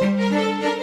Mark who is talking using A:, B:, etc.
A: Música